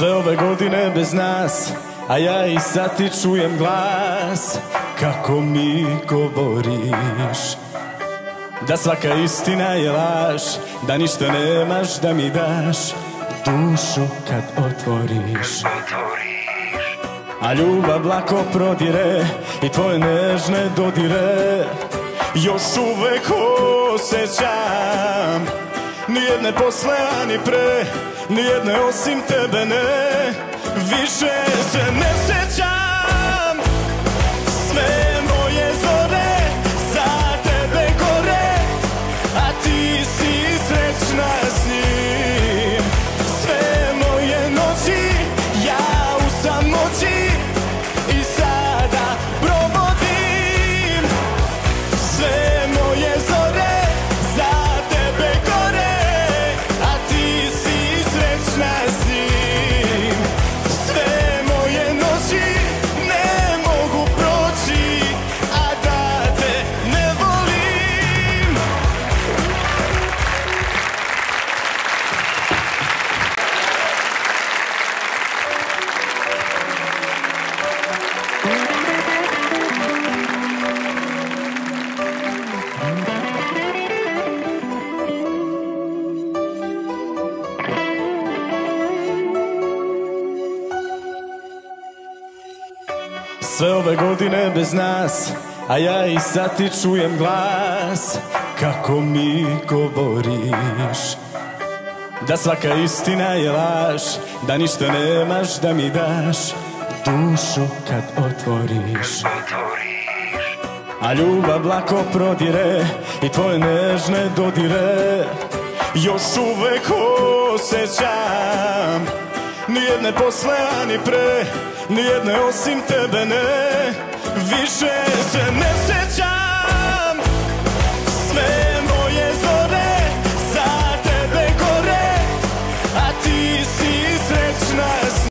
Sve ove godine bez nas A ja i sad ti čujem glas. Kako mi govoriš? Da svaka istina je laž Da ništa nemaš da mi daš. Dušu kad otvoriš. A ljubav lako prodire I tvoje nežne dodire. Još uvek osjećam Nijedne posle, ani pre. Nijedne osim tebe ne. Više se ne sjećam Sve ove godine bez nas A ja i sad ti čujem glas. Kako mi govoriš? Da svaka istina je laž Da ništa nemaš da mi daš. Dušu kad otvoriš. A ljubav lako prodire I tvoje nežne dodire. Još uvek osjećam Nijedne posle, ani pre. Nijedne osim tebe ne. Više se